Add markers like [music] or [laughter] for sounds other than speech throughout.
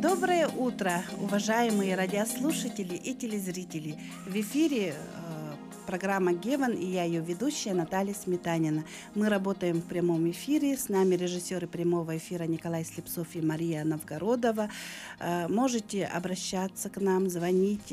Доброе утро, уважаемые радиослушатели и телезрители. В эфире программа «Геван» и я ее ведущая Наталья Сметанина. Мы работаем в прямом эфире. С нами режиссеры прямого эфира Николай Слепцов и Мария Новгородова. Э, можете обращаться к нам, звонить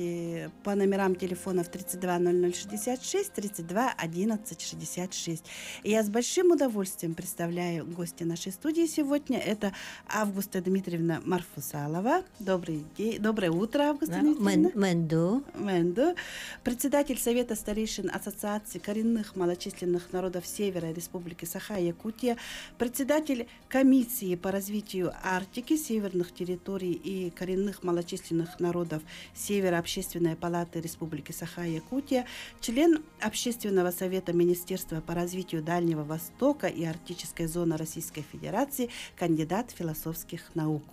по номерам телефонов 32 0066 32 11 66. И я с большим удовольствием представляю гостя нашей студии сегодня. Это Августа Дмитриевна Марфусалова. Добрый день, доброе утро, Августа Дмитриевна. Менду. Менду. Председатель Совета старейшин старейшин Ассоциации коренных малочисленных народов Севера Республики Саха-Якутия, председатель комиссии по развитию Арктики, северных территорий и коренных малочисленных народов Севера Общественной палаты Республики Саха-Якутия, член Общественного совета Министерства по развитию Дальнего Востока и Арктической зоны Российской Федерации, кандидат философских наук.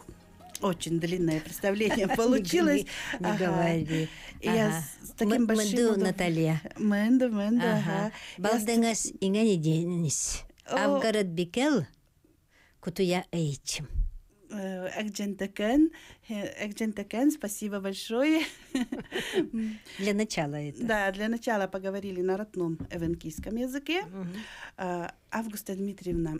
Очень длинное представление [laughs] получилось. Не говори. Я с таким большим... Мэнду Наталья. Мэнду, Мэнду, ага. Балдыңас иңәне денис. Авгарат бикел, кутуя эйчим. Экджентакен, Экджентакен, спасибо большое. [laughs] Для начала это. Да, для начала поговорили на родном эвенкийском языке. Августа Дмитриевна,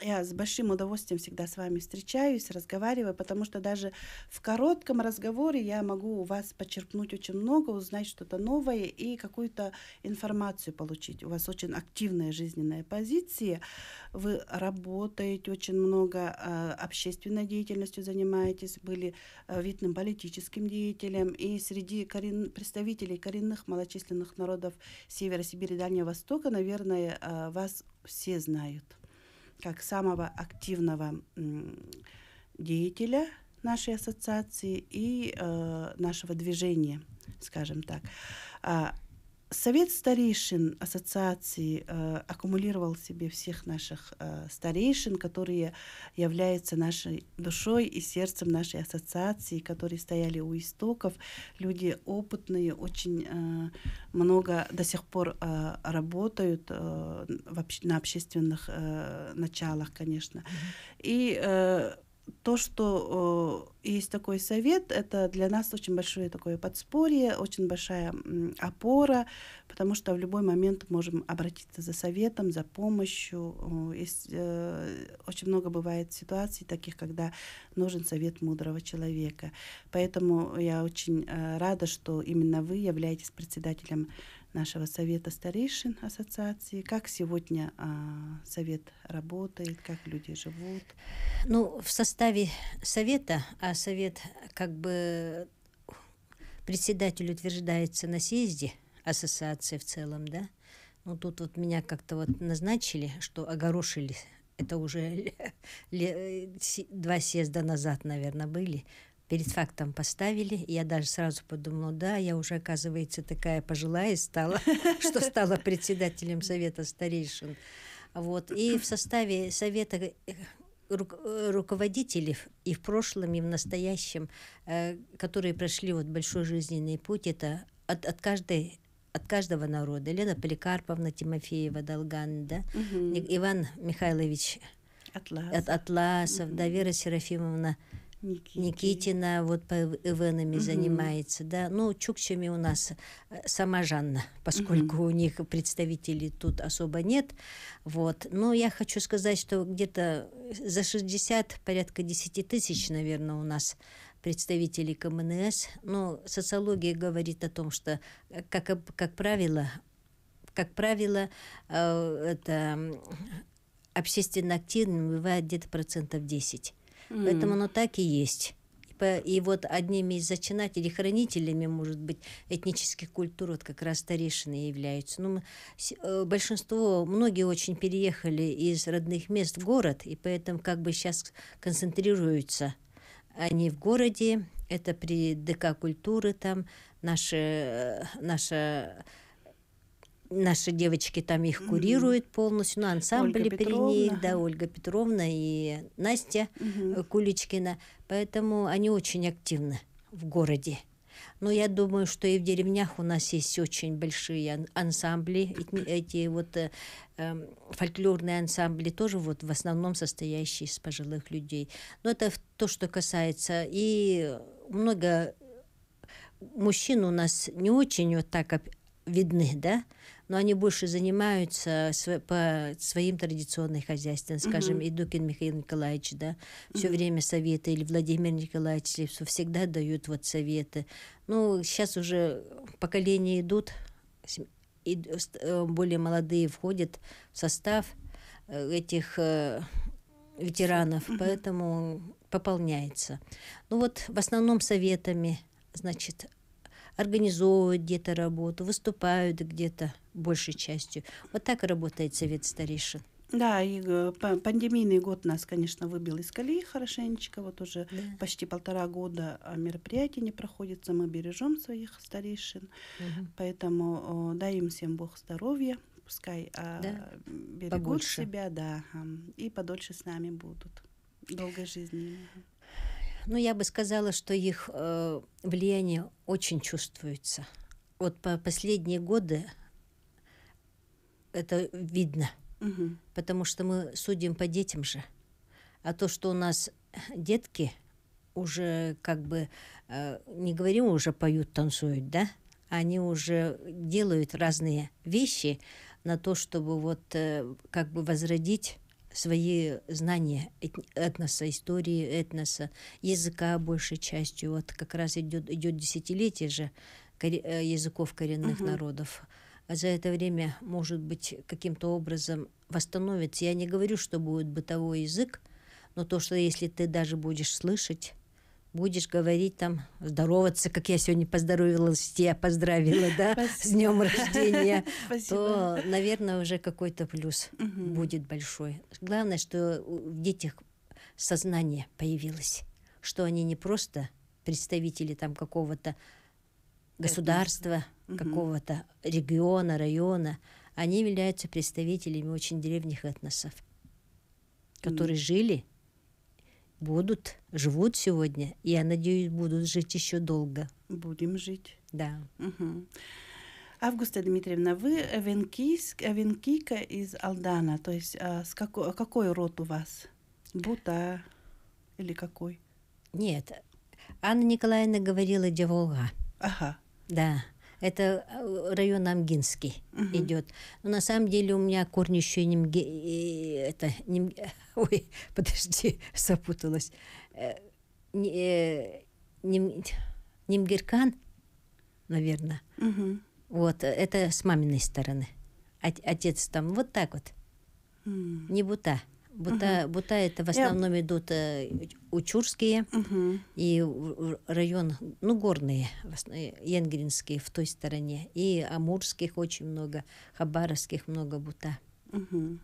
я с большим удовольствием всегда с вами встречаюсь, разговариваю, потому что даже в коротком разговоре я могу у вас почерпнуть очень много, узнать что-то новое и какую-то информацию получить. У вас очень активная жизненная позиция, вы работаете очень много, а, общественной деятельностью занимаетесь, были а, видным политическим деятелем, и среди корен... представителей коренных малочисленных народов Севера Сибири Дальнего Востока, наверное, а, вас все знают как самого активного деятеля нашей ассоциации и э, нашего движения, скажем так. Совет старейшин ассоциации э, аккумулировал в себе всех наших э, старейшин, которые являются нашей душой и сердцем нашей ассоциации, которые стояли у истоков. Люди опытные, очень э, много до сих пор э, работают э, в обще на общественных э, началах, конечно. Mm-hmm. И э, то, что э, есть такой совет, это для нас очень большое такое подспорье, очень большая опора, потому что в любой момент можем обратиться за советом, за помощью. Есть, э, очень много бывает ситуаций таких, когда нужен совет мудрого человека. Поэтому я очень э, рада, что именно вы являетесь председателем нашего совета старейшин ассоциации. Как сегодня а, совет работает, как люди живут? Ну, в составе совета, а совет как бы председатель утверждается на съезде ассоциации в целом, да? Ну, тут вот меня как-то вот назначили, что огорошили это уже два съезда назад, наверное, были перед фактом поставили. Я даже сразу подумала, да, я уже, оказывается, такая пожилая стала, [laughs] что стала председателем совета старейшин. Вот. И в составе совета э, руководителей и в прошлом, и в настоящем, э, которые прошли вот большой жизненный путь, это от, от каждой от каждого народа. Лена Поликарповна Тимофеева Долган, да? угу. Иван Михайлович Атласов, от Атласов угу. да, Вера Серафимовна Никитина, Никитина вот по ивенами угу. занимается, да. Ну, чукчами у нас э, сама Жанна, [laughs] поскольку угу. у них представителей тут особо нет. Вот. Но я хочу сказать, что где-то за 60, порядка 10 тысяч, наверное, у нас представителей КМНС. Но социология говорит о том, что, э, как, как правило, как правило, э, это общественно активным бывает где-то процентов 10. Mm. Поэтому оно так и есть. И вот одними из зачинателей, хранителями, может быть, этнических культур, вот как раз старейшины являются. Ну, э, большинство, многие очень переехали из родных мест в город, и поэтому как бы сейчас концентрируются они в городе, это при ДК культуры там, наши, э, наша Наши девочки там их курируют полностью, ну, ансамбли при них, да, Ольга Петровна и Настя угу. Куличкина. Поэтому они очень активны в городе. Но я думаю, что и в деревнях у нас есть очень большие ансамбли, эти вот э, э, фольклорные ансамбли тоже вот в основном состоящие из пожилых людей. Но это то, что касается и много мужчин у нас не очень вот так видны, да, но они больше занимаются по своим традиционным хозяйствам. Скажем, uh-huh. Идукин Михаил Николаевич, да, все uh-huh. время советы, или Владимир Николаевич Левсу всегда дают вот советы. Ну, сейчас уже поколения идут, и э, более молодые входят в состав э, этих э, ветеранов, поэтому пополняется. Ну вот в основном советами, значит, организовывают где-то работу, выступают где-то большей частью. Вот так работает Совет старейшин. Да, и э, пандемийный год нас, конечно, выбил из колеи хорошенечко. Вот уже да. почти полтора года а мероприятий не проходится. Мы бережем своих старейшин. Угу. Поэтому дай им всем Бог здоровья. Пускай а, да. берегут Побольше. себя, да, и подольше с нами будут. Долгой жизни. Ну, я бы сказала, что их э, влияние очень чувствуется. Вот по последние годы это видно, угу. потому что мы судим по детям же. А то, что у нас детки уже как бы, э, не говорим уже поют, танцуют, да, они уже делают разные вещи на то, чтобы вот э, как бы возродить свои знания этноса, истории этноса, языка большей частью. Вот как раз идет, идет десятилетие же э, языков коренных uh-huh. народов. А за это время, может быть, каким-то образом восстановится. Я не говорю, что будет бытовой язык, но то, что если ты даже будешь слышать будешь говорить там, здороваться, как я сегодня поздоровилась, тебя поздравила, да, [laughs] с днем рождения, [laughs] то, наверное, уже какой-то плюс будет большой. Главное, что в детях сознание появилось, что они не просто представители там какого-то государства, какого-то региона, района, они являются представителями очень древних этносов, которые жили будут, живут сегодня, и я надеюсь, будут жить еще долго. Будем жить. Да. Угу. Августа Дмитриевна, вы венкийск, венкийка из Алдана, то есть а, с какой, какой род у вас? Бута или какой? Нет, Анна Николаевна говорила Деволга. Ага. Да. Это э, район Амгинский угу. идет. Но на самом деле у меня корни еще немги... Это, нем... [laughs] Ой, подожди, [laughs] запуталась. Э, э, нем... Немгиркан, наверное. Угу. Вот, это с маминой стороны. Отец там вот так вот. Mm. Не бута. Бута, угу. бута это в основном Я... идут э, учурские угу. и район, ну, горные, янгринские в той стороне. И амурских очень много, хабаровских много бута. Угу.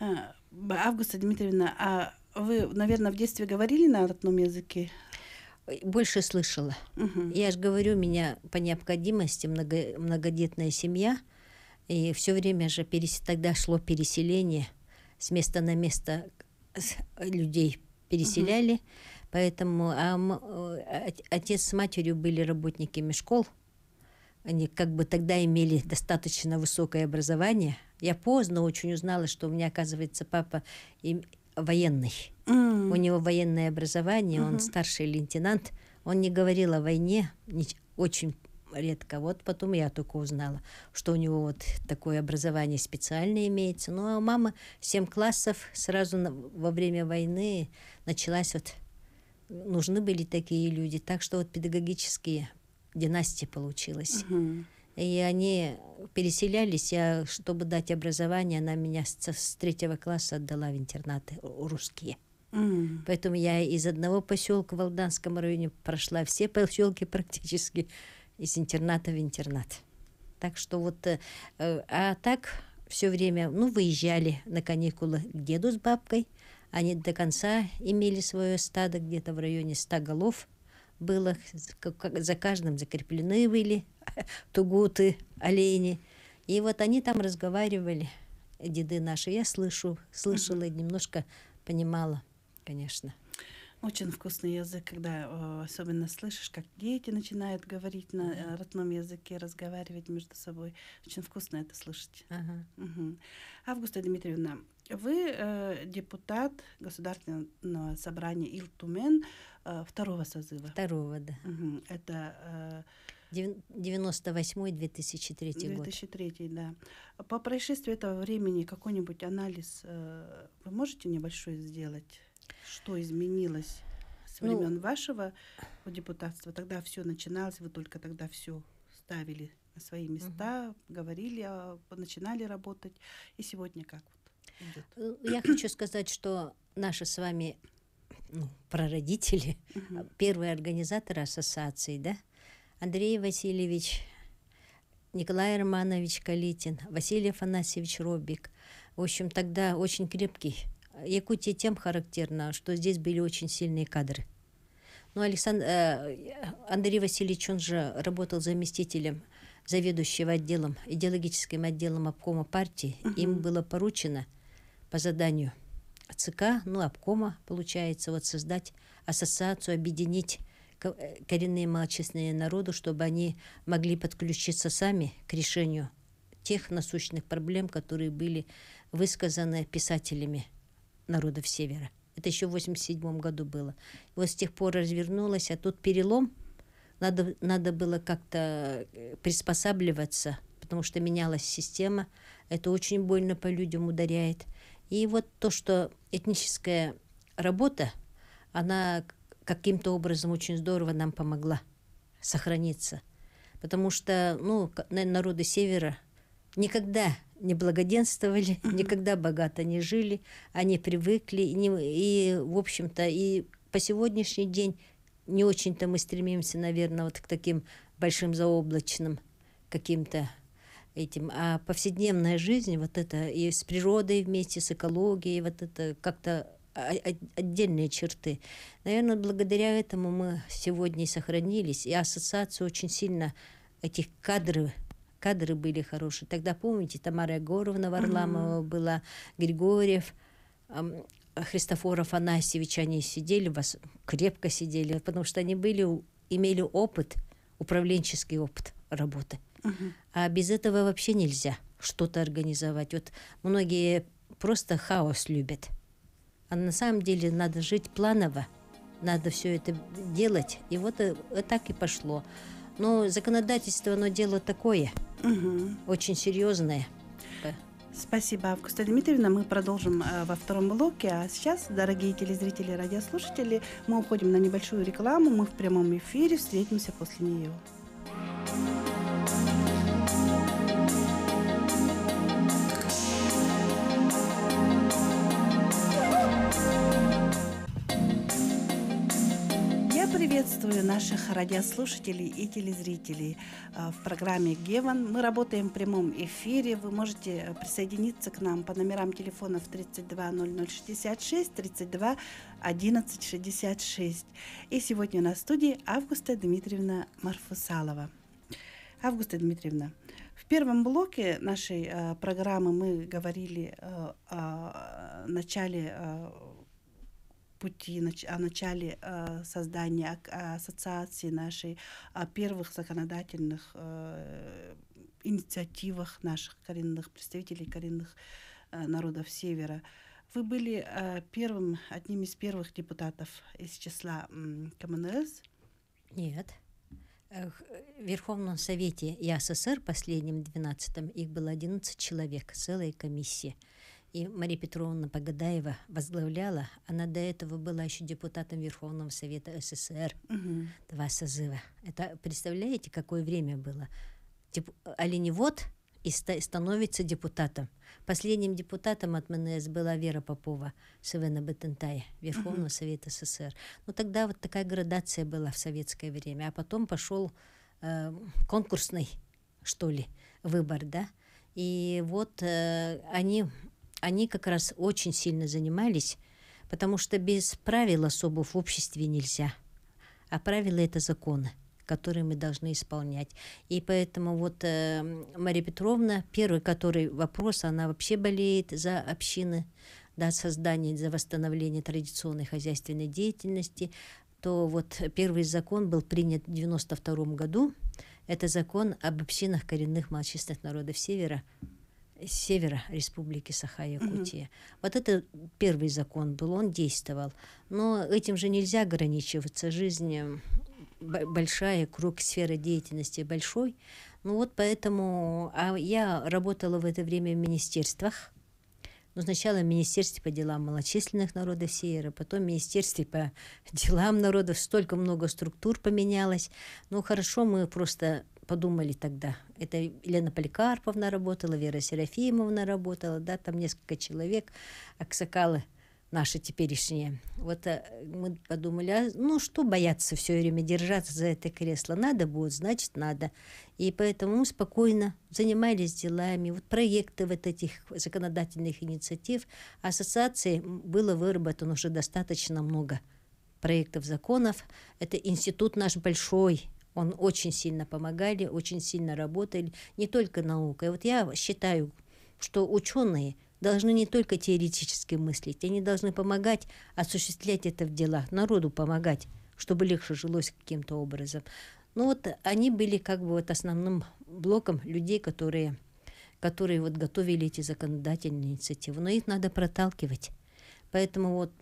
А, Августа Дмитриевна, а вы, наверное, в детстве говорили на родном языке? Больше слышала. Угу. Я же говорю, меня по необходимости много, многодетная семья, и все время же перес... тогда шло переселение – с места на место людей переселяли. Угу. Поэтому а, отец с матерью были работниками школ. Они как бы тогда имели достаточно высокое образование. Я поздно очень узнала, что у меня, оказывается, папа военный. Mm. У него военное образование, mm-hmm. он старший лейтенант. Он не говорил о войне, очень редко. Вот потом я только узнала, что у него вот такое образование специальное имеется. Ну, а у мамы 7 классов сразу на, во время войны началась вот... Нужны были такие люди. Так что вот педагогические династии получилась. Угу. И они переселялись, я, чтобы дать образование, она меня с, с третьего класса отдала в интернаты русские. Mm. Поэтому я из одного поселка в Алданском районе прошла все поселки практически из интерната в интернат. Так что вот, э, э, а так все время, ну, выезжали на каникулы к деду с бабкой. Они до конца имели свое стадо, где-то в районе 100 голов было. За каждым закреплены были [laughs] тугуты, олени. И вот они там разговаривали, деды наши. Я слышу, слышала немножко понимала, конечно. Очень вкусный язык, когда э, особенно слышишь, как дети начинают говорить на э, родном языке, разговаривать между собой. Очень вкусно это слышать. Ага. Мгм. Августа Дмитриевна, вы э, депутат Государственного собрания Илтумен э, второго созыва. Второго, да. Мгм. Это Девян- 98-2003 э, год. 2003, да. По происшествию этого времени какой-нибудь анализ э, вы можете небольшой сделать? Что изменилось с Ну, времен вашего депутатства? Тогда все начиналось, вы только тогда все ставили на свои места, говорили, а, начинали работать. И сегодня как вот идет? Э, Я хочу сказать, что наши с вами ну, прародители, а, первые организаторы ассоциации, да, Андрей Васильевич, Николай Романович Калитин, Василий Афанасьевич Робик. В общем, тогда очень крепкий. Якутия тем характерна, что здесь были очень сильные кадры. Ну, Александр, э, Андрей Васильевич, он же работал заместителем заведующего отделом, идеологическим отделом обкома партии. Им было поручено по заданию ЦК, ну, обкома, получается, вот создать ассоциацию, объединить э, коренные малочисленные народы, чтобы они могли подключиться сами к решению тех насущных проблем, которые были высказаны писателями народов Севера. Это еще в 87 году было. Вот с тех пор развернулось, а тут перелом. Надо, надо было как-то э, приспосабливаться, потому что менялась система. Это очень больно по людям ударяет. И вот то, что этническая работа, она каким-то образом очень здорово нам помогла сохраниться. Потому что, ну, народы Севера никогда не благоденствовали, [laughs] никогда богато не жили, они привыкли, и, не- и, в общем-то, и по сегодняшний день не очень-то мы стремимся, наверное, вот к таким большим заоблачным каким-то этим. А повседневная жизнь, вот это и с природой вместе, с экологией, вот это как-то отдельные черты. Наверное, благодаря этому мы сегодня и сохранились. И ассоциация очень сильно этих кадров кадры были хорошие. Тогда, помните, Тамара Егоровна Варламова была, Григорьев, Христофор Афанасьевич, они сидели, вас крепко сидели, потому что они были, имели опыт, управленческий опыт работы. Мгм. А без этого вообще нельзя что-то организовать. Вот многие просто хаос любят. А на самом деле надо жить планово, надо все это делать. И вот э, э, так и пошло. Но законодательство, оно дело такое, Мгм. очень серьезное. Э, Спасибо, Августа Дмитриевна. Мы продолжим э, во втором блоке. А сейчас, дорогие телезрители и радиослушатели, мы уходим на небольшую рекламу. Мы в прямом эфире. Встретимся после нее. Я приветствую наших радиослушателей и телезрителей э, в программе «Геван». Мы работаем в прямом эфире. Вы можете э, присоединиться к нам по номерам телефонов 32 0066, 32 11 66. И сегодня у нас в студии Августа Дмитриевна Марфусалова. Августа Дмитриевна, в первом блоке нашей э, программы мы говорили э, о начале э, пути, о начале э, создания ак- ассоциации нашей, о первых законодательных э, инициативах наших коренных представителей коренных э, народов Севера. Вы были э, первым, одним из первых депутатов из числа КМНС. Нет. В Верховном Совете и СССР, последнем 12-м, их было 11 человек, целая комиссия. И Мария Петровна Погадаева возглавляла. Она до этого была еще депутатом Верховного Совета СССР. Мгм. Два созыва. Это представляете, какое время было? Деп... Оленевод и ста- становится депутатом. Последним депутатом от МНС была Вера Попова, Севена Бетентая, Верховного Совета СССР. Ну тогда вот такая градация была в советское время. А потом пошел э, конкурсный, что ли, выбор, да? И вот э, они, они как раз очень сильно занимались, потому что без правил особо в обществе нельзя. А правила это законы, которые мы должны исполнять. И поэтому вот э, Мария Петровна, первый который вопрос, она вообще болеет за общины да, создание, за восстановление традиционной хозяйственной деятельности, то вот первый закон был принят в 92 году. Это закон об общинах коренных малочисленных народов Севера, севера Республики Саха-Якутия. Угу. Вот это первый закон был, он действовал. Но этим же нельзя ограничиваться. Жизнь большая, круг сферы деятельности большой. Ну вот поэтому... А я работала в это время в министерствах. Ну, сначала в Министерстве по делам малочисленных народов Севера, потом в Министерстве по [laughs] делам народов. Столько много структур поменялось. Ну, хорошо, мы просто подумали тогда. Это Елена Поликарповна работала, Вера Серафимовна работала, да, там несколько человек, Аксакалы наши теперешние. Вот э, мы подумали, а, ну что бояться все время держаться за это кресло? Надо будет, значит надо. И поэтому мы спокойно занимались делами. Вот проекты вот этих законодательных инициатив. Ассоциации было выработано уже достаточно много проектов законов. Это институт наш большой, он очень сильно помогали, очень сильно работали, не только наукой. Вот я считаю, что ученые – должны не только теоретически мыслить, они должны помогать осуществлять это в делах, народу помогать, чтобы легче жилось каким-то образом. Ну вот они были как бы вот основным блоком людей, которые, которые вот готовили эти законодательные инициативы. Но их надо проталкивать. Поэтому вот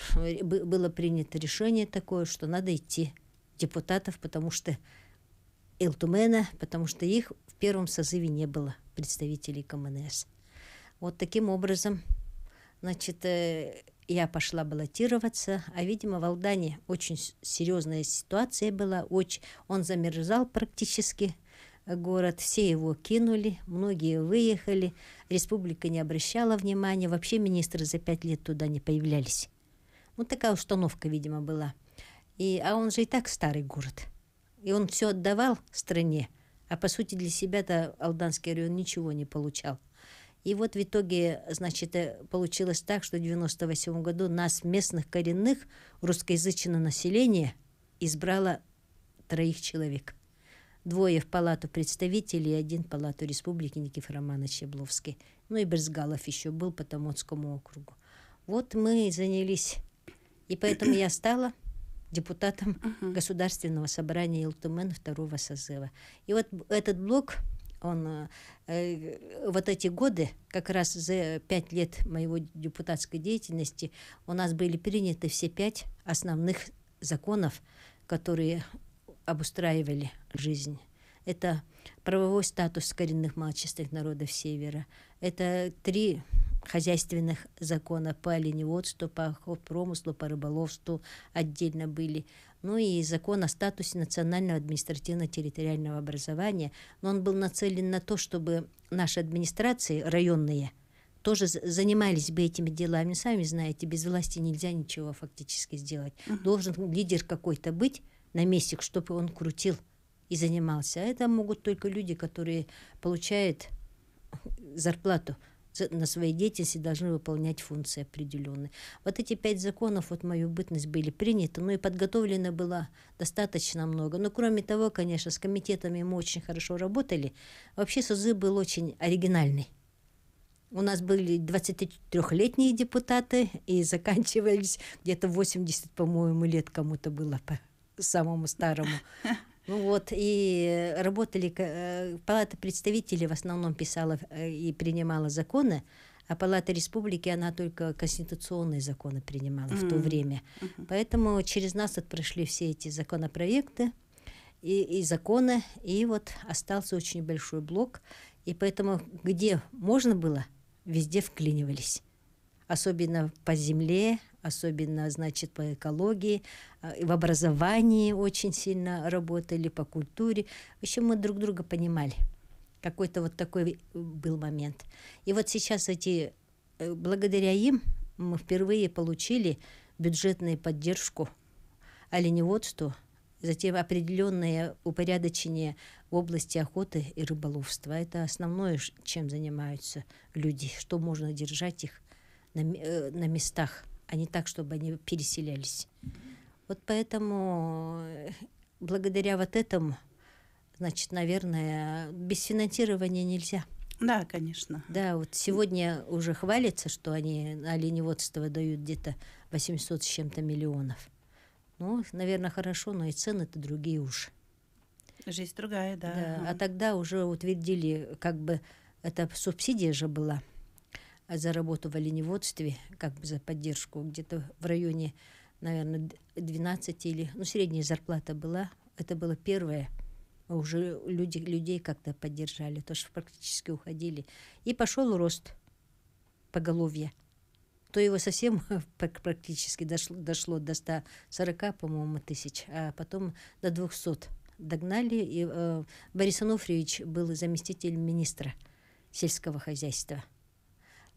было принято решение такое, что надо идти депутатов, потому что Элтумена, потому что их в первом созыве не было представителей КМНС. Вот таким образом, значит, э, я пошла баллотироваться, а, видимо, в Алдане очень серьезная ситуация была, очень, он замерзал практически, э, город, все его кинули, многие выехали, республика не обращала внимания, вообще министры за пять лет туда не появлялись. Вот такая установка, видимо, была. И, а он же и так старый город. И он все отдавал стране, а по сути для себя-то Алданский район ничего не получал. И вот в итоге, значит, э, получилось так, что в 98 году нас, местных коренных, русскоязычного населения, избрало троих человек. Двое в палату представителей и один в палату республики Никифор Романович Ябловский. Ну и Берзгалов еще был по Томотскому округу. Вот мы занялись. И поэтому я стала депутатом Государственного собрания Илтумен второго созыва. И вот этот блок он э, э, вот эти годы, как раз за пять лет моего депутатской деятельности, у нас были приняты все пять основных законов, которые обустраивали жизнь. Это правовой статус коренных малочисленных народов Севера. Это три хозяйственных закона по оленеводству, по охотпромыслу, по рыболовству отдельно были ну и закон о статусе национального административно-территориального образования. Но он был нацелен на то, чтобы наши администрации районные тоже занимались бы этими делами. Сами знаете, без власти нельзя ничего фактически сделать. Должен лидер какой-то быть на месте, чтобы он крутил и занимался. А это могут только люди, которые получают зарплату на своей деятельности должны выполнять функции определенные. Вот эти пять законов, вот мою бытность были приняты, ну и подготовлено было достаточно много. Но кроме того, конечно, с комитетами мы очень хорошо работали. Вообще созыв был очень оригинальный. У нас были 23-летние депутаты, и заканчивались где-то 80, по-моему, лет кому-то было по самому старому. [laughs] Ну вот, и работали, э, Палата представителей в основном писала э, и принимала законы, а Палата Республики, она только конституционные законы принимала mm-hmm. в то время. Mm-hmm. Поэтому через нас вот прошли все эти законопроекты и, и законы, и вот остался очень большой блок. И поэтому где можно было, везде вклинивались. Особенно по земле, особенно, значит, по экологии, а, в образовании очень сильно работали, по культуре. В общем, мы друг друга понимали. Какой-то вот такой был момент. И вот сейчас эти, э, благодаря им мы впервые получили бюджетную поддержку оленеводству, затем определенное упорядочение в области охоты и рыболовства. Это основное, чем занимаются люди, что можно держать их на, э, на местах а не так, чтобы они переселялись. Вот поэтому э, благодаря вот этому, значит, наверное, без финансирования нельзя. Да, конечно. Да, вот сегодня уже хвалится, что они на оленеводство дают где-то 800 с чем-то миллионов. Ну, наверное, хорошо, но и цены-то другие уж. Жизнь другая, да. да. А тогда уже утвердили, как бы, это субсидия же была за работу в оленеводстве, как бы за поддержку, где-то в районе, наверное, 12 или, ну, средняя зарплата была. Это было первое. Уже люди, людей как-то поддержали, то что практически уходили. И пошел рост поголовья. То его совсем [laughs] практически дошло, дошло до 140, по-моему, тысяч, а потом до 200 догнали. И э, Борис Ануфриевич был заместитель министра сельского хозяйства.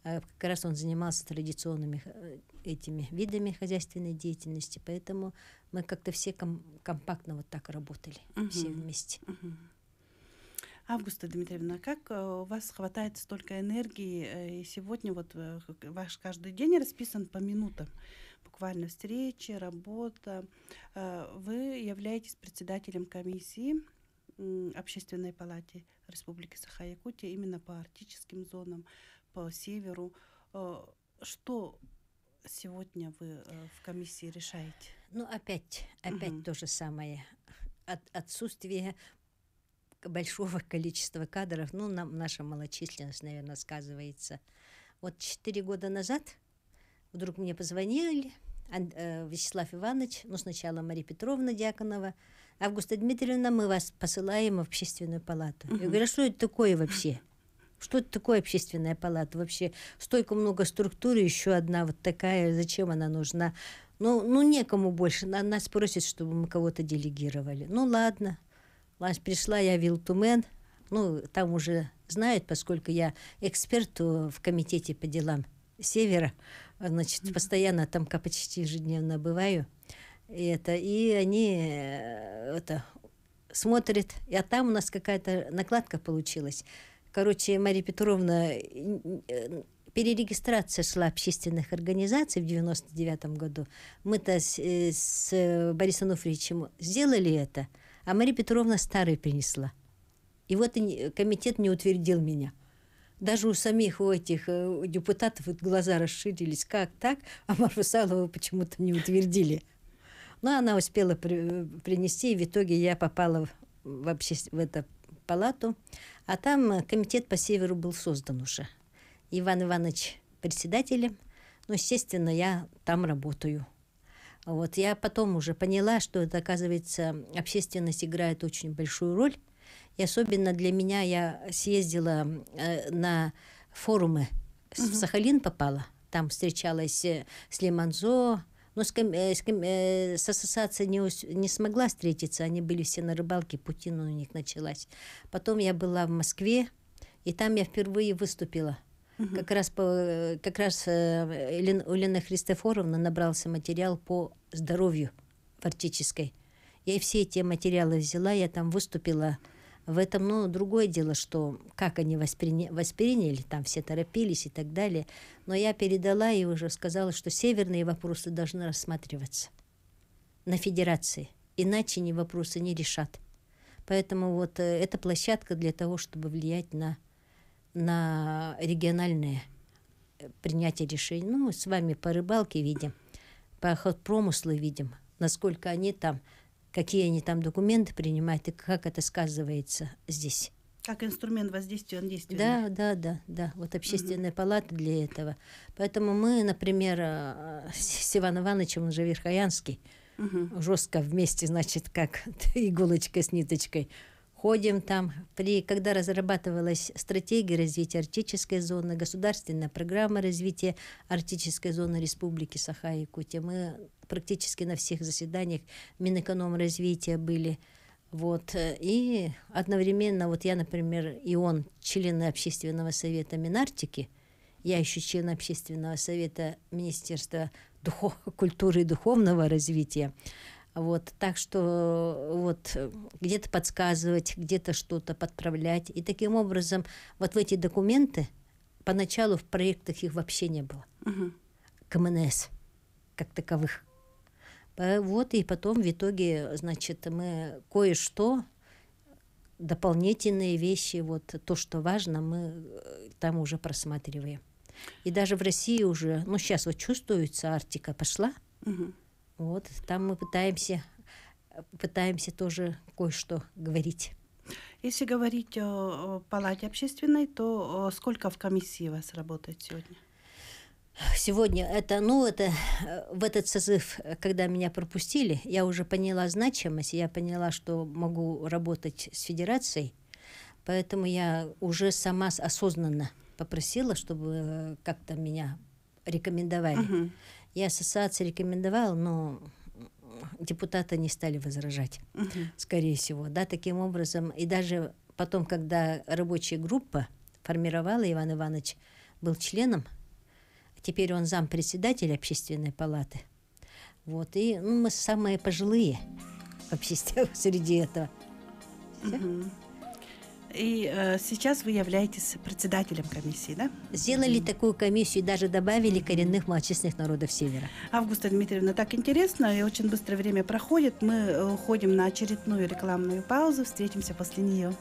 А как раз он занимался традиционными э, этими видами хозяйственной деятельности, поэтому мы как-то все ком- компактно вот так работали, uh-huh. все вместе. Uh-huh. Августа Дмитриевна, как э, у вас хватает столько энергии, э, и сегодня вот ваш каждый день расписан по минутам, буквально встречи, работа. Вы являетесь председателем комиссии Общественной палаты Республики Саха-Якутия именно по арктическим зонам, по северу. Э, что сегодня вы э, в комиссии решаете? Ну, опять, опять угу. то же самое. От, отсутствие большого [laughs] количества кадров, ну, нам, наша малочисленность, наверное, сказывается. Вот четыре года назад вдруг мне позвонили, э, Вячеслав Иванович, ну, сначала Мария Петровна Дьяконова, Августа Дмитриевна, мы вас посылаем в общественную палату. Угу. Я говорю, а что это такое вообще? Что это такое общественная палата? Вообще столько много структур, еще одна вот такая, зачем она нужна? Ну, ну некому больше. Нас просят, чтобы мы кого-то делегировали. Ну ладно. Ладно, пришла я Вилтумен. Ну, там уже знают, поскольку я эксперт в комитете по делам Севера. Значит, mm-hmm. постоянно там почти ежедневно бываю. И, это, и они э, это, смотрят. А там у нас какая-то накладка получилась. Короче, Мария Петровна, э, перерегистрация шла общественных организаций в 99 году. Мы-то с, э, с Борисом Ануфриевичем сделали это, а Мария Петровна старый принесла. И вот комитет не утвердил меня. Даже у самих у этих э, депутатов глаза расширились. Как так? А Марфу Салову почему-то не утвердили. Но она успела при, принести, и в итоге я попала в, обще... в эту палату. А там э, комитет по северу был создан уже. Иван Иванович председателем. Ну, естественно, я там работаю. Вот я потом уже поняла, что это, оказывается, общественность играет очень большую роль. И особенно для меня я съездила э, на форумы, угу. в Сахалин попала. Там встречалась э, с Лиманзо, но с, э, с, э, с ассоциацией не, не смогла встретиться, они были все на рыбалке, Путина у них началась. Потом я была в Москве, и там я впервые выступила. Угу. Как раз, по, как раз э, у Лены Христофоровны набрался материал по здоровью в арктической. Я все эти материалы взяла, я там выступила в этом, ну, другое дело, что как они восприня... восприняли, там все торопились и так далее. Но я передала и уже сказала, что северные вопросы должны рассматриваться на федерации, иначе ни вопросы не решат. Поэтому вот э, это площадка для того, чтобы влиять на, на региональное э, принятие решений. Ну, с вами по рыбалке видим, по охотпромыслу видим, насколько они там какие они там документы принимают и как это сказывается здесь. Как инструмент воздействия на действие. Да, да, да, да. Вот общественная угу. палата для этого. Поэтому мы, например, э, с Иваном Ивановичем, он же Верхоянский, угу. жестко вместе, значит, как [laughs] иголочка с ниточкой ходим там. При, когда разрабатывалась стратегия развития арктической зоны, государственная программа развития арктической зоны Республики Саха-Якутия, мы практически на всех заседаниях Минэкономразвития были. Вот. И одновременно, вот я, например, и он, члены общественного совета Минартики, я еще член общественного совета Министерства духов, культуры и духовного развития. Вот, так что вот где-то подсказывать, где-то что-то подправлять. И таким образом вот в эти документы поначалу в проектах их вообще не было. Угу. КМНС как таковых. Вот и потом в итоге, значит, мы кое-что дополнительные вещи, вот то, что важно, мы э, там уже просматриваем. И даже в России уже, ну сейчас вот чувствуется, Арктика пошла, угу. Вот там мы пытаемся, пытаемся тоже кое-что говорить. Если говорить о, палате общественной, то сколько в комиссии у вас работает сегодня? Сегодня это, ну, это э, в этот созыв, когда меня пропустили, я уже поняла значимость, я поняла, что могу работать с федерацией, поэтому я уже сама осознанно попросила, чтобы э, как-то меня рекомендовали. Uh-huh. Я ассоциации рекомендовала, но депутаты не стали возражать, uh-huh. скорее всего, да, таким образом. И даже потом, когда рабочая группа формировала, Иван Иванович был членом, теперь он зам председателя общественной палаты. Вот, и ну, мы самые пожилые [laughs] вообще среди этого. Uh-huh. И э, сейчас вы являетесь председателем комиссии, да? Сделали такую комиссию и даже добавили коренных малочисленных народов Севера. Августа Дмитриевна, так интересно, и очень быстро время проходит. Мы уходим на очередную рекламную паузу, встретимся после нее.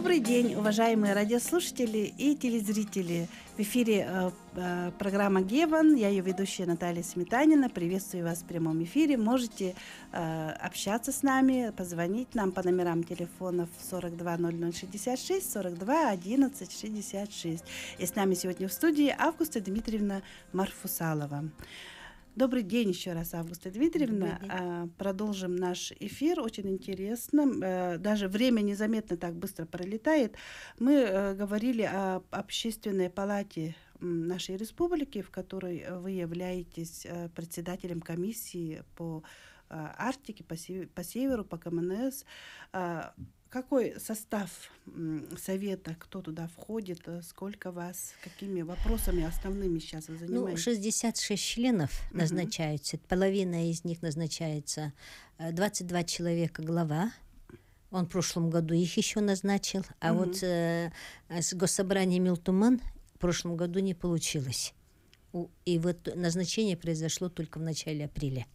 Добрый день, уважаемые радиослушатели и телезрители. В эфире э, э, программа «Геван». Я ее ведущая Наталья Сметанина. Приветствую вас в прямом эфире. Можете э, общаться с нами, позвонить нам по номерам телефонов 420066, 42 11 66. И с нами сегодня в студии Августа Дмитриевна Марфусалова. Добрый день еще раз, Августа Дмитриевна. А, продолжим наш эфир. Очень интересно. Э, даже время незаметно так быстро пролетает. Мы э, говорили о общественной палате нашей республики, в которой вы являетесь э, председателем комиссии по Арктике, по, северу, по КМНС. Какой состав совета, кто туда входит, э, сколько вас, какими вопросами основными сейчас вы ну, занимаетесь? Ну, 66 членов uh-huh. назначаются, половина из них назначается, 22 э, человека глава, он в прошлом году их еще назначил, а uh-huh. вот э, с госсобранием Милтуман в прошлом году не получилось. И вот назначение произошло только в начале апреля.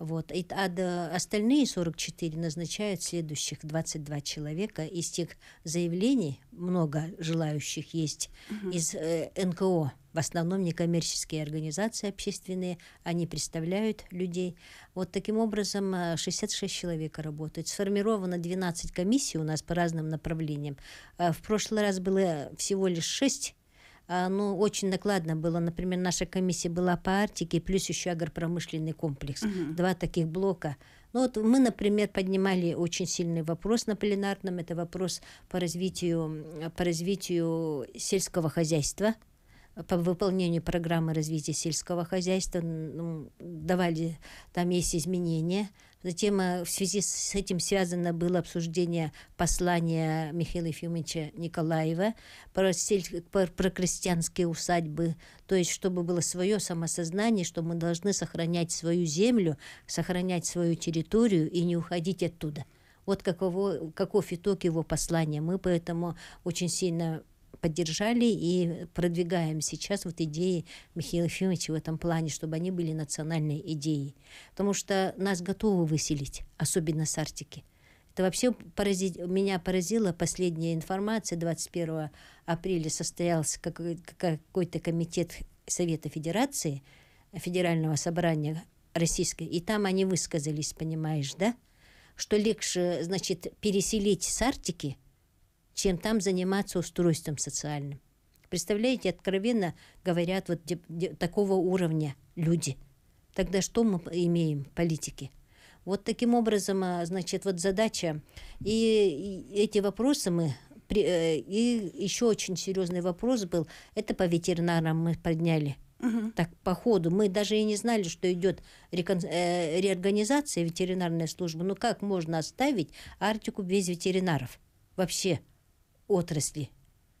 Вот. И, а остальные 44 назначают следующих 22 человека. Из тех заявлений много желающих есть угу. из э, НКО. В основном некоммерческие организации общественные, они представляют людей. Вот таким образом 66 э, человек работают. Сформировано 12 комиссий у нас по разным направлениям. А в прошлый раз было всего лишь 6 а, ну, очень накладно было. Например, наша комиссия была по Арктике, плюс еще агропромышленный комплекс. Угу. Два таких блока. Ну вот мы, например, поднимали очень сильный вопрос на пленарном. Это вопрос по развитию, по развитию сельского хозяйства по выполнению программы развития сельского хозяйства ну, давали, там есть изменения. Затем э, в связи с этим связано было обсуждение послания Михаила Ефимовича Николаева про, сель, про, крестьянские усадьбы, то есть чтобы было свое самосознание, что мы должны сохранять свою землю, сохранять свою территорию и не уходить оттуда. Вот каково, каков итог его послания. Мы поэтому очень сильно поддержали и продвигаем сейчас вот идеи Михаила Ефимовича в этом плане, чтобы они были национальной идеей. Потому что нас готовы выселить, особенно с Арктики. Это вообще порази... меня поразила последняя информация. 21 апреля состоялся какой-то комитет Совета Федерации, Федерального собрания Российской, и там они высказались, понимаешь, да, что легче, значит, переселить с Арктики – чем там заниматься устройством социальным. Представляете, откровенно говорят вот де, де, такого уровня люди. Тогда что мы имеем политики? Вот таким образом, а, значит, вот задача. И, и эти вопросы мы э, и еще очень серьезный вопрос был, это по ветеринарам мы подняли. Угу. Так, по ходу. Мы даже и не знали, что идет рекон... э, реорганизация ветеринарной службы. Ну как можно оставить Арктику без ветеринаров? Вообще отрасли.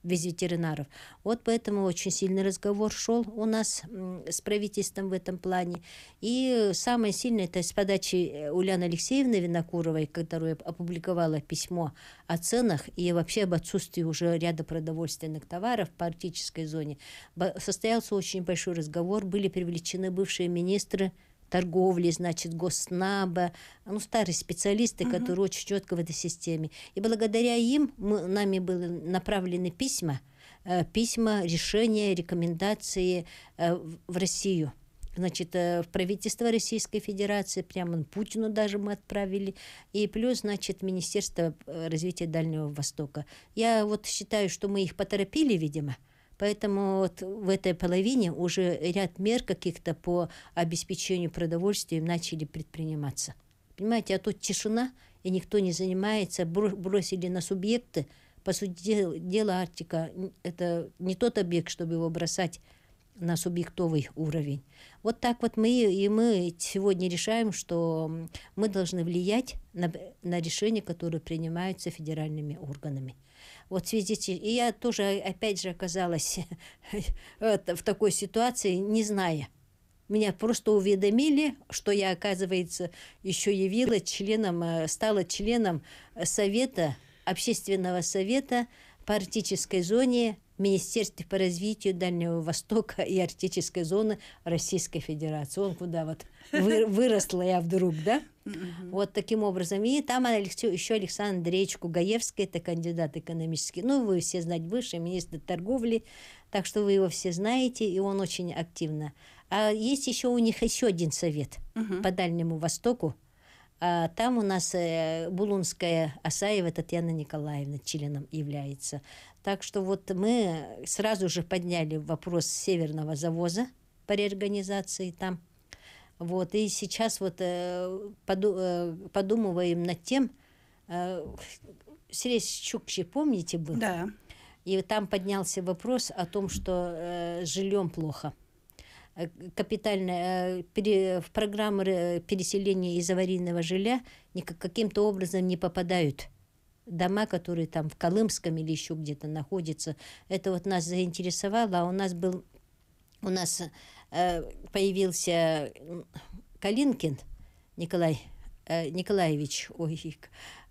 без ветеринаров. Вот поэтому очень сильный разговор шел у нас с правительством в этом плане. И самое сильное, это с подачи э, Ульяны Алексеевны Винокуровой, которая опубликовала письмо о ценах и вообще об отсутствии уже ряда продовольственных товаров по арктической зоне. Состоялся очень большой разговор, были привлечены бывшие министры торговли, значит, госнаба, ну, старые специалисты, uh-huh. которые очень четко в этой системе. И благодаря им мы, нами были направлены письма, э, письма, решения, рекомендации э, в Россию. Значит, э, в правительство Российской Федерации, прямо Путину даже мы отправили, и плюс, значит, Министерство развития Дальнего Востока. Я вот считаю, что мы их поторопили, видимо, Поэтому вот в этой половине уже ряд мер каких-то по обеспечению продовольствием начали предприниматься. Понимаете, а тут тишина, и никто не занимается, бросили на субъекты. По сути дела, Арктика – это не тот объект, чтобы его бросать на субъектовый уровень. Вот так вот мы и мы сегодня решаем, что мы должны влиять на, на решения, которые принимаются федеральными органами. Вот в и я тоже опять же оказалась [laughs] в такой ситуации, не зная. Меня просто уведомили, что я, оказывается, еще явилась членом, э, стала членом совета, общественного совета по арктической зоне Министерстве по развитию Дальнего Востока и арктической зоны Российской Федерации. Он куда вот вы, [laughs] выросла я вдруг, да? Вот таким образом. И там еще Александр Андреевич Кугаевский, это кандидат экономический. Ну, вы все знаете, бывший министр торговли, так что вы его все знаете, и он очень активно. А есть еще у них еще один совет по Дальнему Востоку. А там у нас э, Булунская Асаева Татьяна Николаевна членом является. Так что вот мы сразу же подняли вопрос северного завоза по реорганизации там. Вот, и сейчас вот э, э, подумываем над тем, э, Срез Чукчи, помните, был? Да. И там поднялся вопрос о том, что э, жильем плохо. Капитальная э, пере, в программы переселения из аварийного жилья каким-то образом не попадают дома, которые там в Колымском или еще где-то находятся. Это вот нас заинтересовало, а у нас был у нас э, появился Калинкин Николай э, Николаевич ой,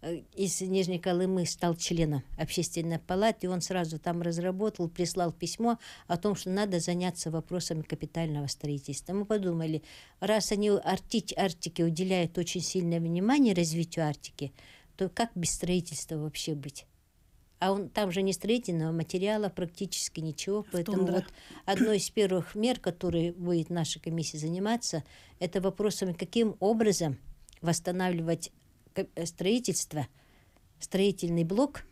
э, из Нижней Колымы стал членом общественной палаты, и он сразу там разработал, прислал письмо о том, что надо заняться вопросами капитального строительства. Мы подумали, раз они Арктик, Арктике уделяют очень сильное внимание развитию Арктики, то как без строительства вообще быть? а он, там же не строительного материала практически ничего. Поэтому вот одной из первых мер, которые будет наша комиссия заниматься, это вопросом, каким образом восстанавливать э, строительство, строительный блок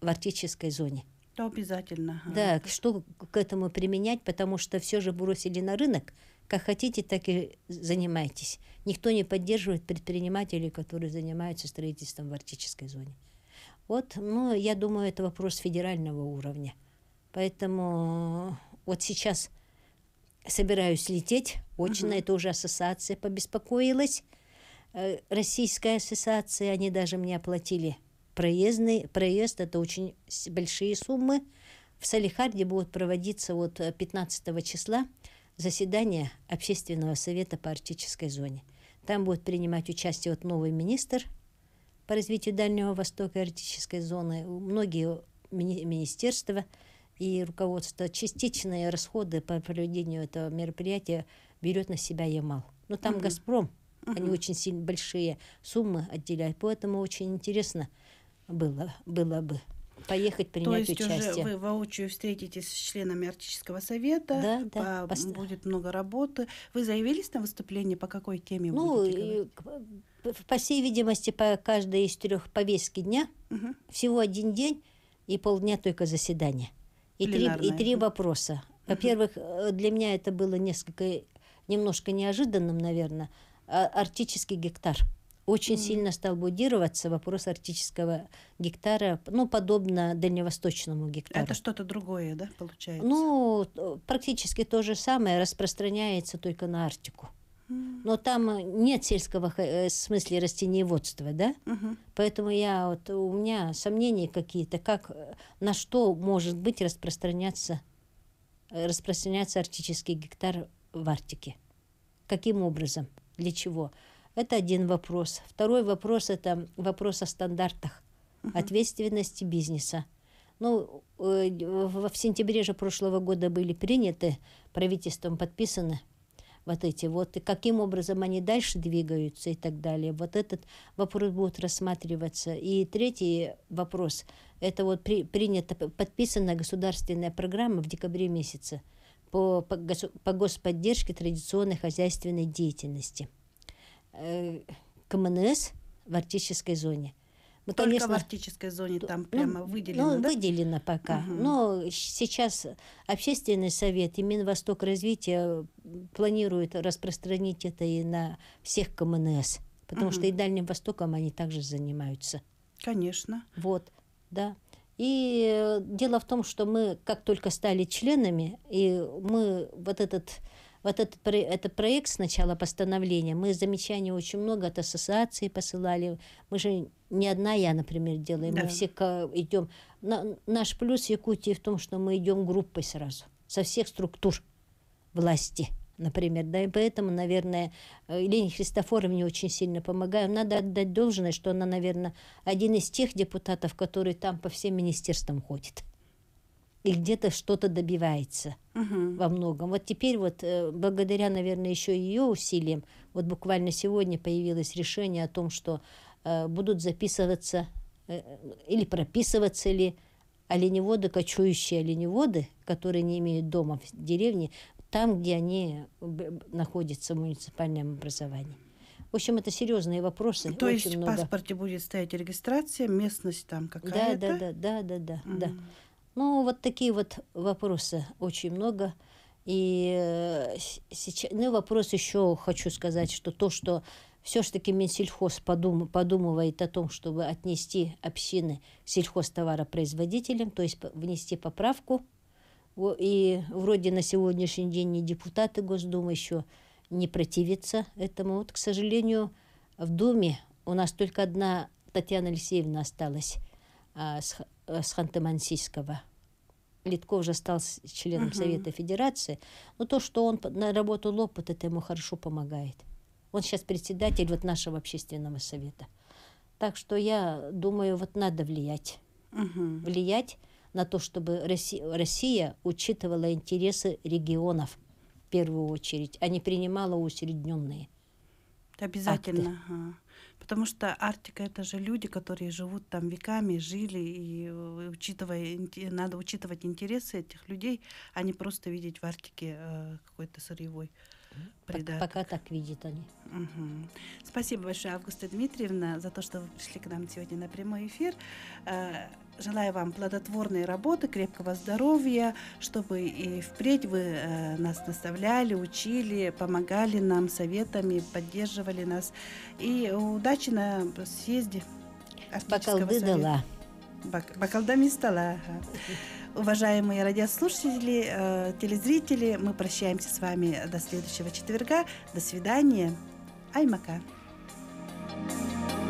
в арктической зоне. Да, обязательно. Да, что к этому применять, потому что все же бросили на рынок. Как хотите, так и занимайтесь. Никто не поддерживает предпринимателей, которые занимаются строительством в арктической зоне. Вот, ну, я думаю, это вопрос федерального уровня. Поэтому вот сейчас собираюсь лететь. Очень на это уже ассоциация побеспокоилась. Э, Российская ассоциация, они даже мне оплатили проездный, проезд, это очень большие суммы. В Салихарде будет проводиться вот 15 числа заседание Общественного совета по арктической зоне. Там будет принимать участие вот новый министр по развитию Дальнего Востока и Арктической зоны, многие мини министерства и руководство частичные расходы по проведению этого мероприятия берет на себя Ямал. Но там угу. Газпром, угу. они очень сильно большие суммы отделяют, поэтому очень интересно было, было бы поехать принять То есть участие. уже вы воочию встретитесь с членами Арктического совета, да, да, по, будет много работы. Вы заявились на выступление, по какой теме ну, будете говорить? По всей видимости, по каждой из трех повестки дня, угу. всего один день и полдня только заседания. И три, и три вопроса. Во-первых, угу. для меня это было несколько, немножко неожиданным, наверное, а, арктический гектар очень mm. сильно стал будироваться вопрос арктического гектара, ну, подобно дальневосточному гектару. Это что-то другое, да, получается? Ну, практически то же самое распространяется только на Арктику. Но там нет сельского в смысле растениеводства, да? Мгм. Поэтому я вот у меня сомнения какие-то, как на что может быть распространяться распространяться арктический гектар в Арктике. Каким образом? Для чего? Это один вопрос. Второй вопрос это вопрос о стандартах ответственности бизнеса. Ну, э, в сентябре же прошлого года были приняты, правительством подписаны вот эти вот, и каким образом они дальше двигаются и так далее. Вот этот вопрос будет рассматриваться. И третий вопрос, это вот при, принята, подписана государственная программа в декабре месяце по, по, по господдержке традиционной хозяйственной деятельности. Э, КМНС в арктической зоне. Мы, Только конечно, в арктической зоне там ну, прямо выделено, ну, да? выделено пока. Мгм. Но сейчас общественный совет и Минвосток развития планирует распространить это и на всех КМНС. Потому что и Дальним Востоком они также занимаются. Конечно. Вот, да. И э, дело в том, что мы, как только стали членами, и мы вот этот вот этот, про- этот проект сначала постановления, мы замечаний очень много от ассоциации посылали. Мы же не одна я, например, делаем, Да. мы все идем. На- наш плюс Якутии в том, что мы идем группой сразу, со всех структур власти, например. Да, и поэтому, наверное, э, Елене Христофоровне очень сильно помогаю. Надо отдать должное, что она, наверное, один из тех депутатов, который там по всем министерствам ходит. И где-то что-то добивается Мгм. во многом. Вот теперь вот э, благодаря, наверное, еще ее усилиям, вот буквально сегодня появилось решение о том, что э, будут записываться э, или прописываться ли оленеводы, кочующие оленеводы, которые не имеют дома в деревне, там, где они находятся в муниципальном образовании. В общем, это серьезные вопросы. То очень есть в много. паспорте будет стоять регистрация, местность там Да, какая-то. да, да, да, да, да, да. Мгм. Ну, вот такие вот вопросы очень много. И сейчас, ну, вопрос еще хочу сказать, что то, что все-таки Минсельхоз подум, подумывает о том, чтобы отнести общины сельхозтоваропроизводителям, то есть внести поправку. И вроде на сегодняшний день ни депутаты Госдумы еще не противятся этому. Вот, к сожалению, в Думе у нас только одна Татьяна Алексеевна осталась с, Х- э, с Ханты-Мансийского. Литков уже стал членом Мгм. Совета Федерации. Но то, что он наработал опыт, это ему хорошо помогает. Он сейчас председатель вот нашего общественного совета. Так что я думаю, вот надо влиять. Мгм. Влиять на то, чтобы Россия, Россия учитывала интересы регионов в первую очередь, а не принимала усредненные. Обязательно. ага. Потому что Арктика это же люди, которые живут там веками, жили, и э, учитывая, надо учитывать интересы этих людей, а не просто видеть в Арктике э, какой-то сырьевой придаток. Пока так видят они. Мгм. Спасибо большое, Августа Дмитриевна, за то, что вы пришли к нам сегодня на прямой эфир. Э, Желаю вам плодотворной работы, крепкого здоровья, чтобы и впредь вы э, нас наставляли, учили, помогали нам советами, поддерживали нас. И удачи на съезде. Арктического Бакалды совета. Бакалдамисталаха. Уважаемые радиослушатели, э, телезрители, мы прощаемся с вами до следующего четверга. До свидания. Аймака. Thank you